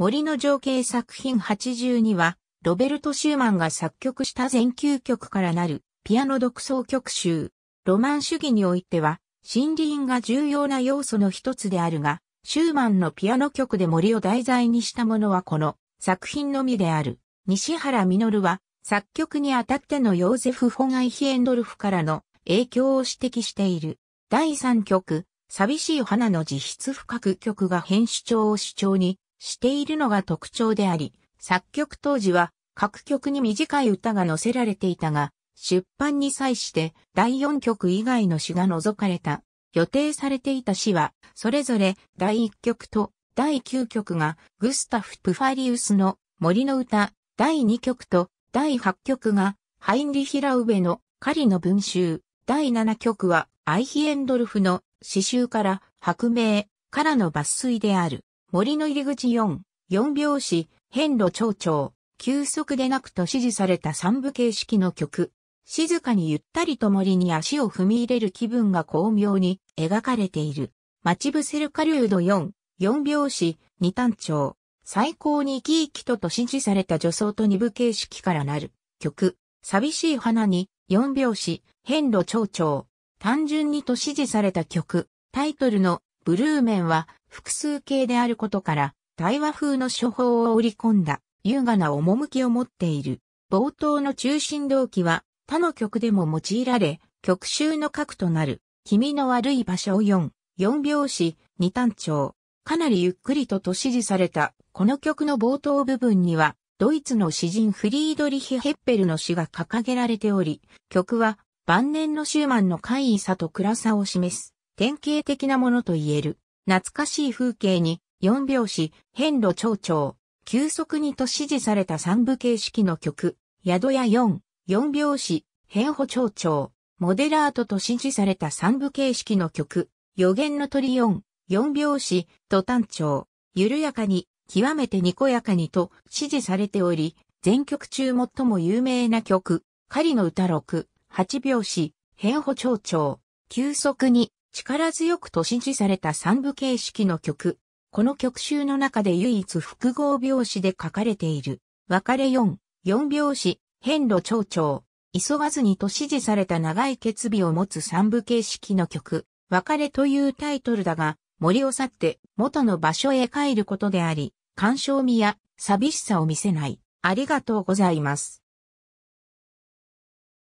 森の情景作品82は、ロベルト・シューマンが作曲した全9曲からなるピアノ独奏曲集。ロマン主義においては、森林が重要な要素の一つであるが、シューマンのピアノ曲で森を題材にしたものはこの作品のみである。西原実は作曲にあたってのヨーゼフ・フォガイヒエンドルフからの影響を指摘している。第3曲、寂しい花の実質深く曲が編主張を主張にしているのが特徴であり、作曲当時は各曲に短い歌が載せられていたが、出版に際して第4曲以外の詩が除かれた。予定されていた詩は、それぞれ第1曲と第9曲がグスタフ・プファリウスの森の歌、第2曲と第8曲がハインリヒラウベの狩りの文集、第7曲はアイヒエンドルフの詩集から白明からの抜粋である。森の入り口4、4拍子、変路長調、急速でなくと指示された三部形式の曲。静かにゆったりと森に足を踏み入れる気分が巧妙に描かれている。待ち伏せる狩人4、4拍子、二単調。最高に生き生きとと指示された女装と二部形式からなる曲。寂しい花に4拍子、変路長調。単純にと指示された曲。タイトルのブルーメンは複数形であることから対話風の処方を織り込んだ優雅な趣を持っている。冒頭の中心動機は他の曲でも用いられ、曲集の核となる君の悪い場所を4、4拍子、2単調。かなりゆっくりとと指示されたこの曲の冒頭部分にはドイツの詩人フリードリヒ・ヘッペルの詩が掲げられており、曲は晩年のシューマンの怪異さと暗さを示す典型的なものと言える。懐かしい風景に4拍子、変路長調、急速にと指示された3部形式の曲、宿屋4、4拍子、変歩長調、モデラートと指示された3部形式の曲、予言の鳥4、4拍子、と単調、緩やかに、極めてにこやかにと指示されており、全曲中最も有名な曲、狩りの歌6、8拍子、変歩長調、急速に、力強くと指示された三部形式の曲。この曲集の中で唯一複合拍子で書かれている。別れ4、4拍子、変路長調。急がずにと指示された長い決尾を持つ三部形式の曲。別れというタイトルだが、森を去って元の場所へ帰ることであり、干渉味や寂しさを見せない。ありがとうございます。